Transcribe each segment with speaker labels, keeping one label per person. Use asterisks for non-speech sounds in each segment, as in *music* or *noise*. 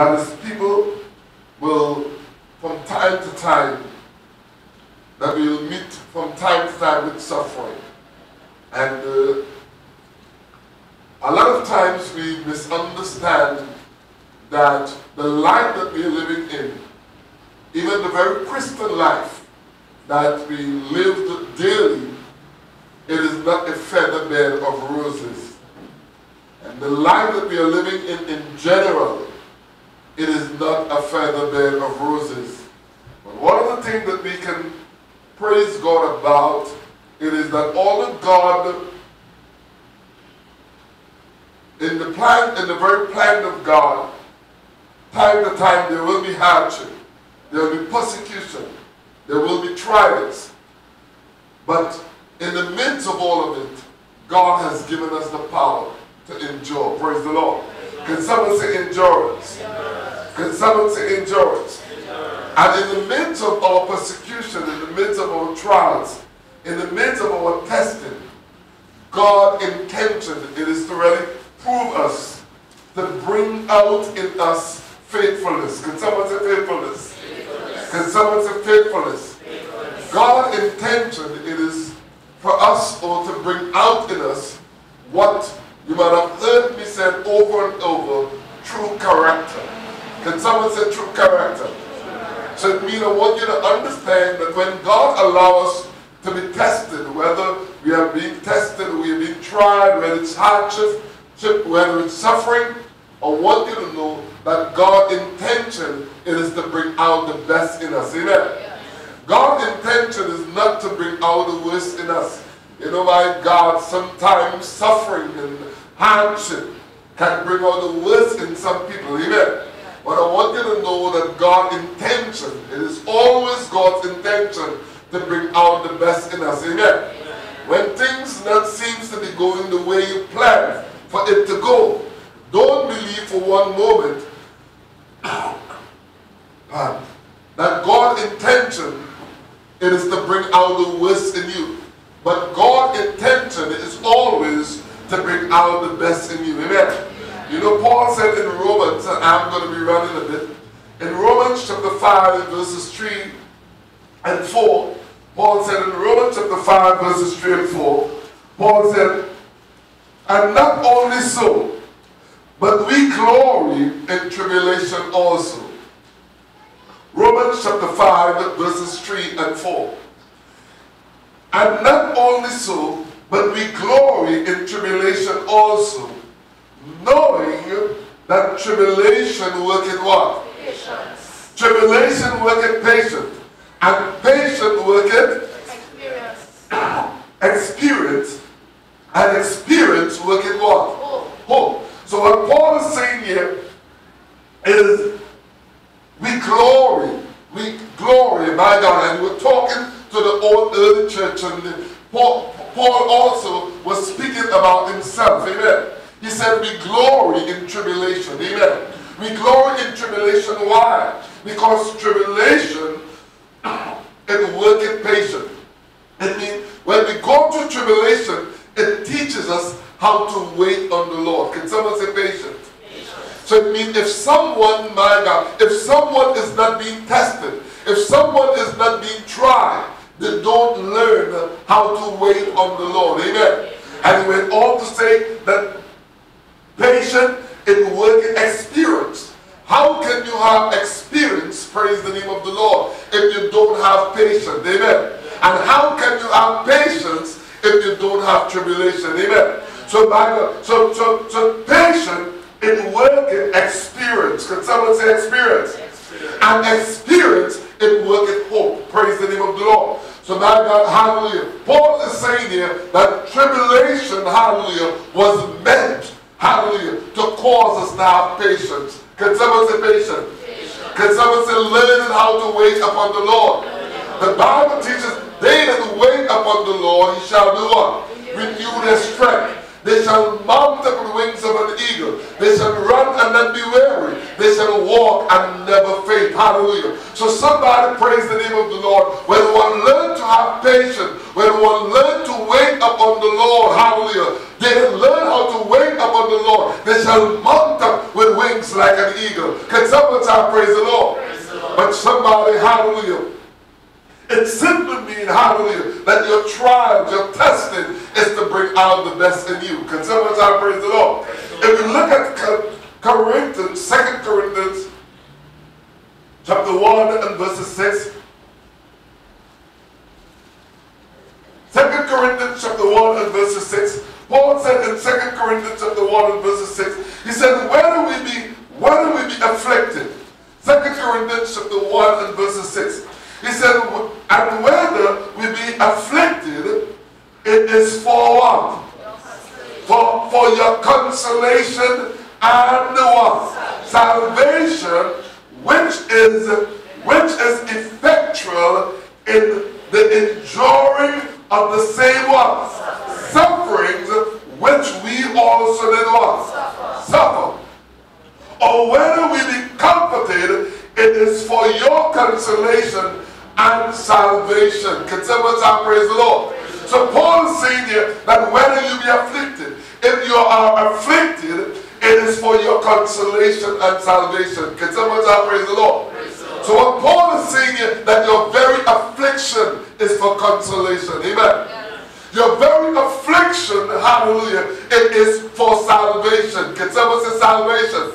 Speaker 1: that his people will, from time to time, that we will meet from time to time with suffering. And uh, a lot of times we misunderstand that the life that we are living in, even the very Christian life that we live daily, it is not a feather bed of roses. And the life that we are living in in general, it is not a feather bed of roses. But one of the things that we can praise God about, it is that all of God, in the plan, in the very plan of God, time to time there will be hardship, there will be persecution, there will be trials. But in the midst of all of it, God has given us the power to endure. Praise the Lord. Can someone say endurance? Can someone say endurance? And in the midst of our persecution, in the midst of our trials, in the midst of our testing, God intentioned it is to really prove us, that bring out in us faithfulness. Can someone say faithfulness? faithfulness. Can someone say faithfulness? faithfulness? God intentioned it is for us or to bring out in us what you might have heard me say over and over, true character. Can someone say true character? So it means I want you to understand that when God allows us to be tested, whether we are being tested, we are being tried, whether it's whether it's suffering, I want you to know that God's intention is to bring out the best in us. Amen. God's intention is not to bring out the worst in us. You know, my God, sometimes suffering and hardship can bring out the worst in some people. Amen. But I want you to know that God's intention, it is always God's intention to bring out the best in us. Amen. When things not seems to be going the way you planned for it to go, don't believe for one moment that God's intention it is to bring out the worst in you. But God's intention is always to bring out the best in you. Amen. You know, Paul said in Romans, and I'm going to be running a bit, in Romans chapter 5, verses 3 and 4, Paul said in Romans chapter 5, verses 3 and 4, Paul said, And not only so, but we glory in tribulation also. Romans chapter 5, verses 3 and 4. And not only so, but we glory in tribulation also knowing that tribulation worketh what? Patience. Tribulation worketh patience. And patience worketh experience. *coughs* experience. And experience worketh oh. what? Oh. Hope. Hope. So what Paul is saying here is we glory. We glory, my God. And we're talking to the old early church and Paul, Paul also was speaking about himself. Amen. He said, We glory in tribulation. Amen. We glory in tribulation. Why? Because tribulation, *coughs* it worketh patience. It means when we go through tribulation, it teaches us how to wait on the Lord. Can someone say patient? So it means if someone, my God, if someone is not being tested, if someone is not being tried, they don't learn how to wait on the Lord. Amen. And he went on to say that patient in working experience. How can you have experience, praise the name of the Lord, if you don't have patience? Amen. And how can you have patience if you don't have tribulation? Amen. So, by so, so, so patient in working experience. Can someone say experience? experience. And experience in working hope. Praise the name of the Lord. So my God, hallelujah. Paul is saying here that tribulation, hallelujah, was meant Hallelujah. To cause us to have patience. Can someone say patience? Can someone say learning how to wait upon the Lord? The Bible teaches they that wait upon the Lord, he shall do what? Renew their strength. They shall mount up the wings of an eagle. They shall run and not be weary. They shall walk and never faint. Hallelujah. So somebody praise the name of the Lord. When one learn to have patience, when one learn to wait upon the Lord, hallelujah, they learn how to wait upon the Lord. They shall mount up with wings like an eagle. Can someone say praise the Lord? Praise the Lord. But somebody, hallelujah, it simply means, hallelujah, that your trial, your testing is to bring out the best in you. Can someone say, praise the Lord? If you look at Corinthians, Second Corinthians, chapter 1 and verses 6, Second Corinthians chapter 1 and verses 6, Paul said in Second Corinthians chapter 1 and verses 6, he said, whether we be, whether we be afflicted, Second Corinthians chapter 1 and verses 6, he said, and whether we be afflicted, it is for what? For, for your consolation and what? Salvation, which is which is effectual in the enduring of the same what? Sufferings which we also did what? Suffer. Or whether we be comforted, it is for your consolation and salvation. Can someone praise the Lord? So Paul is saying here that whether you be afflicted, if you are afflicted, it is for your consolation and salvation. Can someone say, praise the Lord? So what Paul is saying here, that your very affliction is for consolation. Amen. Your very affliction, hallelujah, it is for salvation. Can someone say salvation?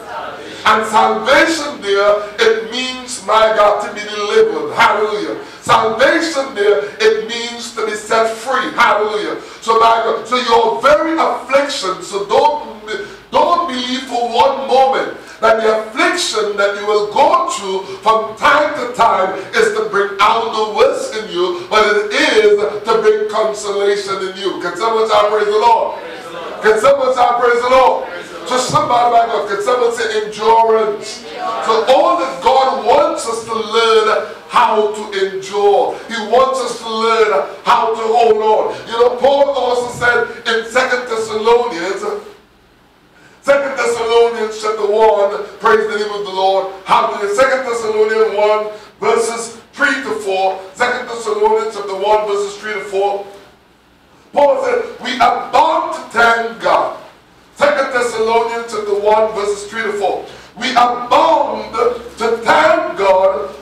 Speaker 1: And salvation there, it means, my God, to be delivered. Hallelujah. Salvation there, it means to be set free. Hallelujah. So my God, so your very affliction, so don't, don't believe for one moment that the affliction that you will go through from time to time is to bring out the worst in you, but it is to bring consolation in you. Can someone say, praise the Lord? Praise the Lord. Can someone say, praise the Lord? So somebody back up. Can someone say endurance? So all that God wants us to learn how to endure. He wants us to learn how to hold on. You know, Paul also said in Second Thessalonians, Second Thessalonians chapter 1, praise the name of the Lord. Hallelujah. Second Thessalonians 1, verses 3 to 4. Second Thessalonians chapter 1, verses 3 to 4. Paul said, We are bound to thank God Thessalonians chapter 1, verses 3 to 4. We are bound to thank God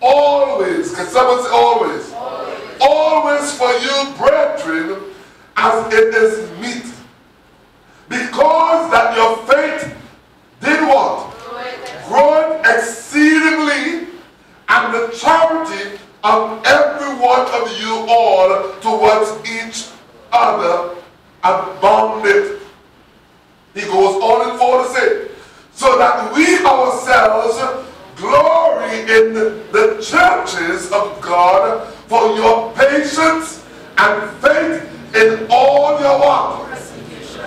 Speaker 1: always. Can someone say always? Always, always for you, brethren, as it is meet. Because that your faith did what? Growing exceedingly, and the charity of every one of you all towards each other abounded he goes on and forward to say, so that we ourselves glory in the churches of God for your patience and faith in all your work.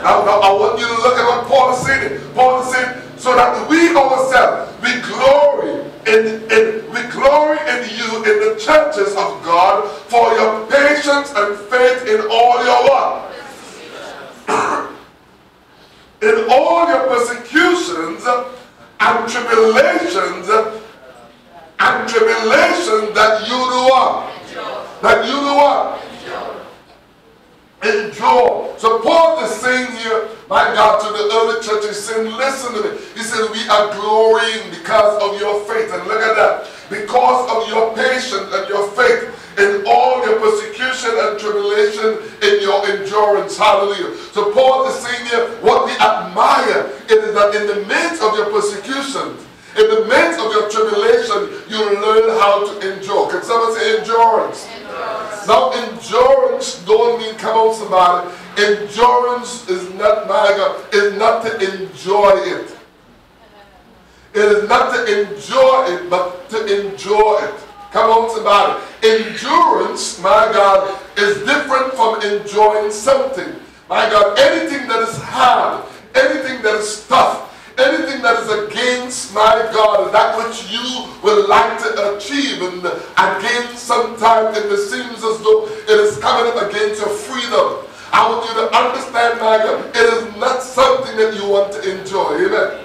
Speaker 1: Now, now, I want you to look at what Paul is saying. Paul is saying, so that we ourselves, we glory in, in, we glory in you in the churches of God for your patience and faith in all your work in all your persecutions and tribulations and tribulations that you do what? That you do what? Endure. So Paul is saying here, my God, to the early church, he's saying, listen to me. He said, we are glorying because of your faith. And look at that. Because of your patience and your faith in all your persecution and tribulation, endurance. Hallelujah. So Paul is saying here, what we admire is that in the midst of your persecution, in the midst of your tribulation, you learn how to endure. Can someone say endurance? endurance. Now, endurance don't mean, come on somebody, endurance is not, my God, is not to enjoy it. It is not to enjoy it, but to endure it. Come on, somebody. Endurance, my God, is different from enjoying something. My God, anything that is hard, anything that is tough, anything that is against, my God, that which you would like to achieve, and against sometimes it seems as though it is coming up against your freedom, I want you to understand, my God, it is not something that you want to enjoy. Amen.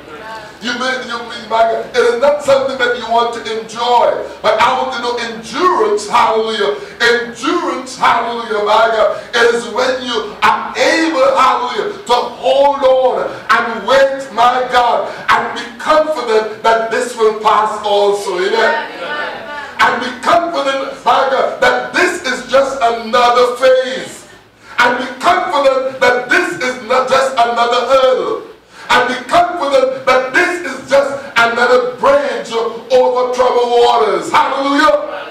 Speaker 1: You may, you it is not something that you want to enjoy. But I want to know endurance, hallelujah. Endurance, hallelujah, my God. It is when you are able, hallelujah, to hold on and wait, my God, and be confident that this will pass also. Amen. And be confident, my God, that this is just another phase. And be confident that this is not just another hurdle and be troubled waters. Hallelujah.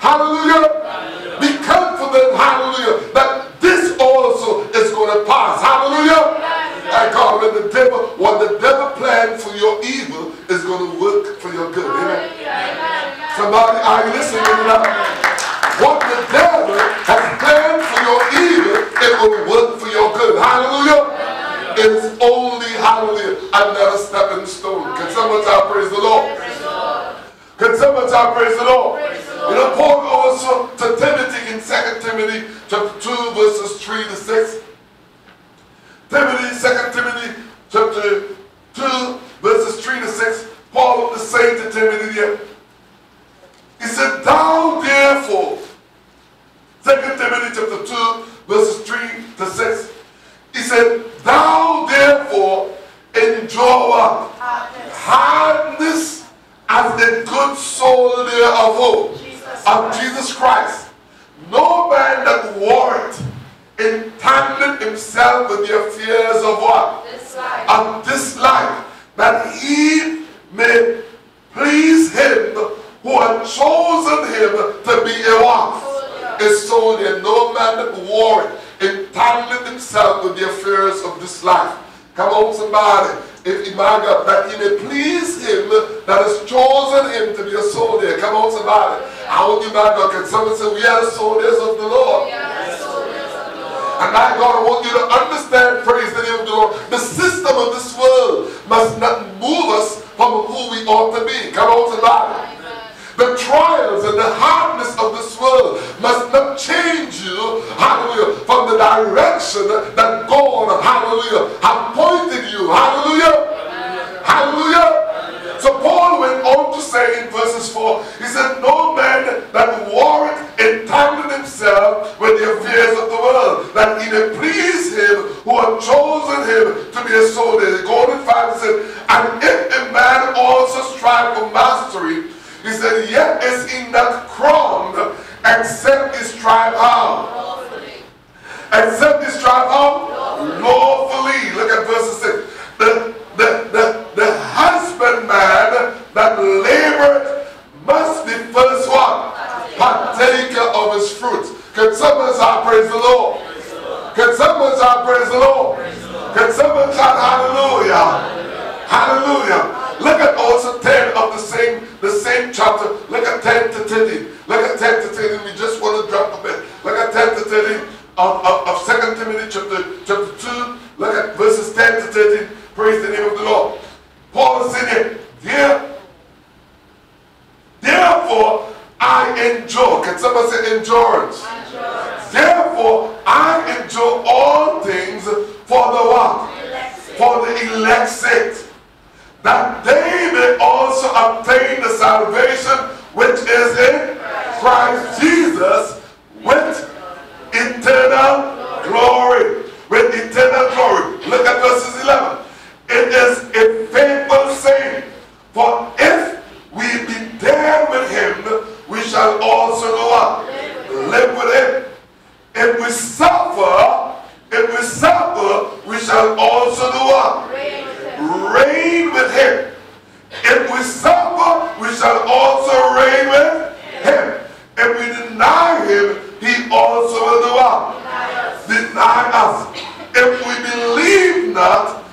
Speaker 1: Hallelujah. Be confident, hallelujah, that this also is going to pass. Hallelujah. And God, when the devil, what the devil planned for your evil is going to work for your good. Amen. Somebody, are you listening now? What the devil has planned for your evil, it will work for your good. Hallelujah It's only, hallelujah, another stepping stone. Can someone tell praise the Lord? Can someone tell praise the Lord? You know, Paul also to Timothy in 2 Timothy chapter 2 verses 3 to 6. If my God, that he may please him that has chosen him to be a soldier. Come on, somebody. I want you, my God. Can someone say, We are the soldiers of the Lord? And my God, I want you to understand, praise the name of the Lord. The system of this world must not move us from who we ought to be. Come on, somebody. The trials and the hardness of this world must not change you, hallelujah, from the direction that God, his fruits. Can someone say praise the Lord? Can someone say praise the Lord? Can someone shout hallelujah? Hallelujah. Look at also 10 of the same the same chapter. Look at 10 to 13. Look at 10 to 13. We just want to drop a bit. Look at 10 to 13 of, of, of 2 Timothy chapter, chapter 2. Look at verses 10 to 13. Praise the name of the Lord. Paul is saying here, therefore I endure. Can someone say endurance?
Speaker 2: Endurance.
Speaker 1: Therefore I endure all things for the what? For the elect sake that they may also obtain the salvation which is in Christ Jesus with eternal glory. With eternal glory. Look at verses 11. It is a faithful saying, for if we be dead with him, we shall also know what? Live with him. If we suffer, if we suffer, we shall also do what? reign with him. If we suffer, we shall also reign with him. If we deny him, he also will do what? Deny us. If we believe not,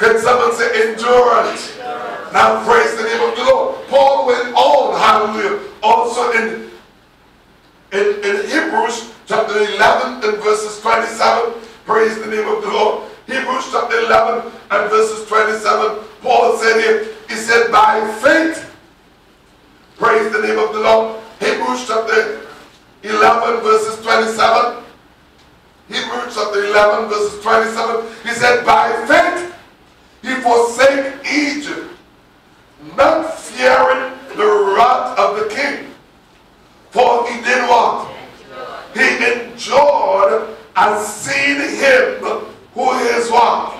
Speaker 1: Can someone say endurance? Now praise the name of the Lord. Paul went on, hallelujah, also in, in, in Hebrews chapter 11 and verses 27. Praise the name of the Lord. Hebrews chapter 11 and verses 27, Paul said here, he said, by faith, praise the name of the Lord. Hebrews chapter 11 verses 27. Hebrews chapter 11 verses 27. He said, by faith, forsake Egypt, not fearing the wrath of the king. For he did what? He enjoyed and seen him who is what?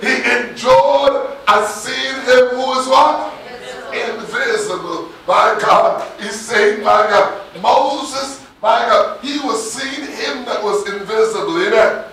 Speaker 1: He enjoyed and seen him who is what? Invisible. My God. He's saying, my God. Moses, my God, he was seeing him that was invisible. Amen.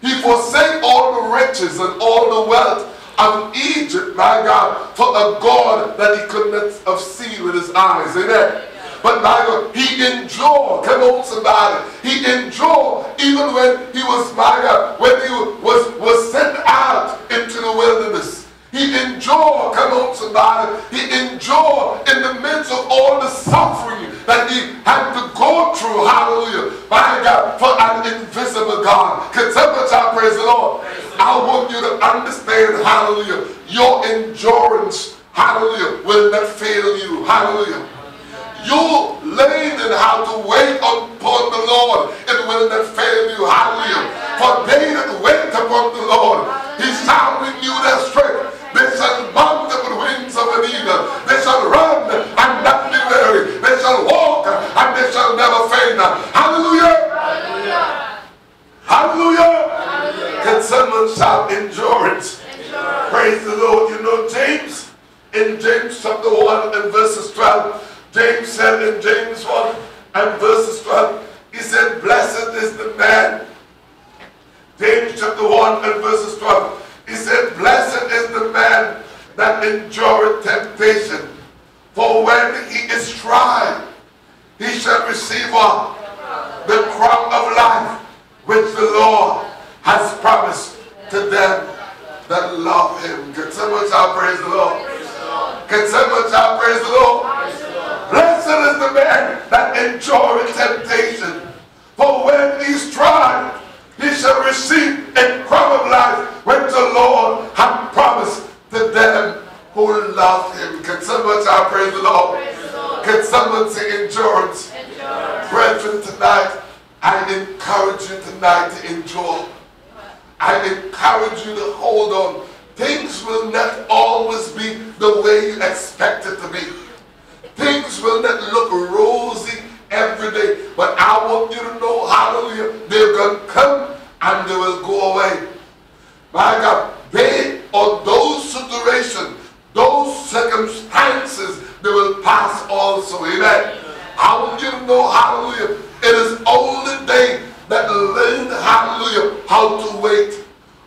Speaker 1: He forsake all the riches and all the wealth of Egypt, my God, for a God that he could not have seen with his eyes. Amen. But my God, he endured. Come on, somebody. He endured even when he was, my God, when he was, was sent out into the wilderness. He endured, come on somebody, he endured in the midst of all the suffering that he had to go through, hallelujah, my God, for an invisible God. Can somebody praise the Lord? I want you to understand, hallelujah, your endurance, hallelujah, will not fail you, hallelujah. You learn how to wait upon the Lord. It will not fail you. Hallelujah. For they that wait upon the Lord, he shall renew their strength. They shall mount up with wings of an eagle. They shall run and not be weary. They shall walk and they shall never faint. Hallelujah. Hallelujah. Hallelujah. Hallelujah. Can someone shout endurance? endurance? Praise the Lord. You know James in James chapter 1 and verses 12. James said in James 1 and verses 12, he said, Blessed is the man. James chapter 1 and verses 12, he said, Blessed is the man that endureth temptation. For when he is tried, he shall receive what? The crown of life which the Lord has promised to them that love him. Can someone shout praise the Lord? Can someone shout praise the Lord? Blessed is the man that endureth temptation. For when he's tried, he shall receive a crown of life which the Lord hath promised to them who love him. Can someone say, praise the Lord? Can someone say endurance? Brethren, tonight, I encourage you tonight to endure. I encourage you to hold on. Things will not always be the way you expect it to be. Things will not look rosy every day. But I want you to know, hallelujah, they're going to come and they will go away. My God, they or those situations, those circumstances, they will pass also. Amen. I want you to know, hallelujah, it is only they that learn, hallelujah, how to wait.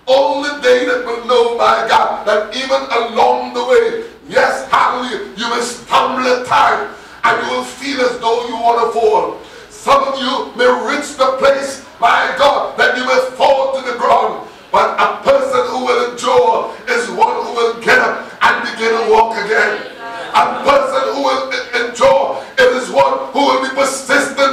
Speaker 1: Only they that will know, my God, that even along the way, Yes, hallelujah. You will stumble at times and you will feel as though you want to fall. Some of you may reach the place, my God, that you will fall to the ground. But a person who will endure is one who will get up and begin to walk again. A person who will endure, it is one who will be persistent.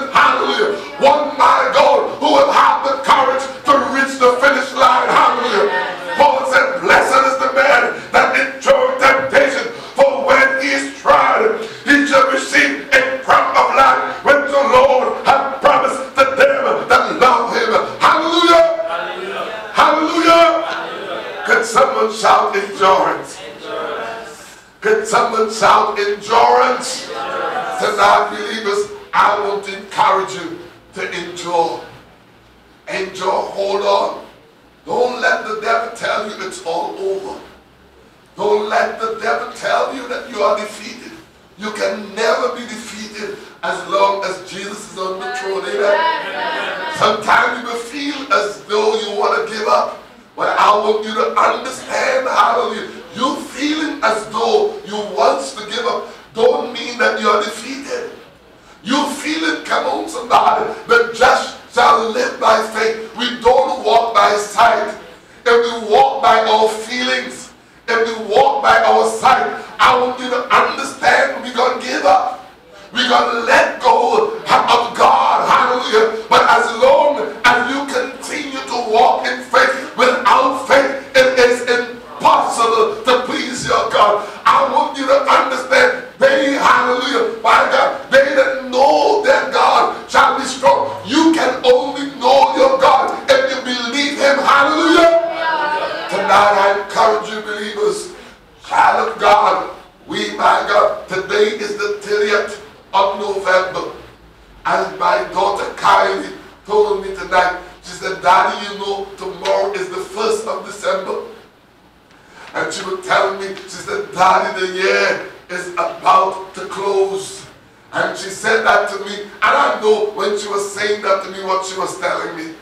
Speaker 1: Are defeated. You can never be defeated as long as Jesus is on the throne. Amen. Sometimes you will feel as though you want to give up. But I want you to understand, hallelujah, you feeling as though you want to give up don't mean that you're defeated. You feel it, come on somebody, the just shall live by faith. We don't walk by sight. If we walk by our feelings, if we walk by our sight, I want you to understand we're going to give up. We're going to let go of God. Hallelujah. But as long as you continue to walk in faith without do me what she was telling me.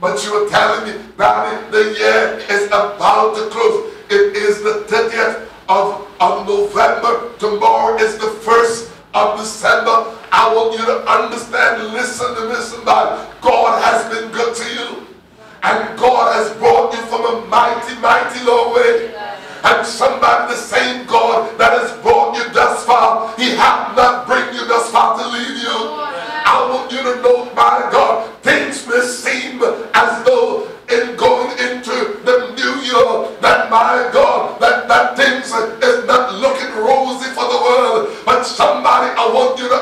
Speaker 1: But you were telling me, Daddy, the year is about to close. It is the 30th of, of November. Tomorrow is the 1st of December. I want you to understand, listen to me, somebody. God has been good to you. And God has brought you from a mighty, mighty long way. And somebody, the same God that has brought you thus far, He have not bring you thus far want you to